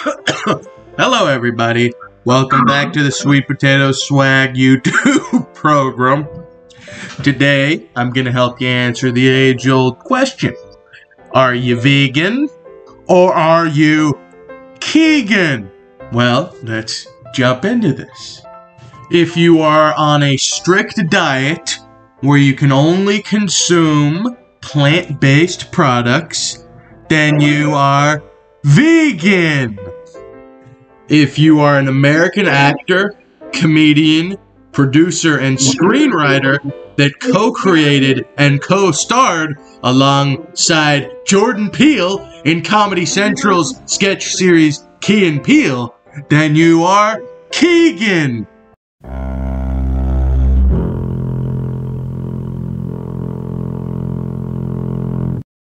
Hello, everybody. Welcome back to the Sweet Potato Swag YouTube program. Today, I'm going to help you answer the age old question Are you vegan or are you Keegan? Well, let's jump into this. If you are on a strict diet where you can only consume plant based products, then you are vegan. If you are an American actor, comedian, producer, and screenwriter that co created and co starred alongside Jordan Peele in Comedy Central's sketch series Key and Peele, then you are Keegan.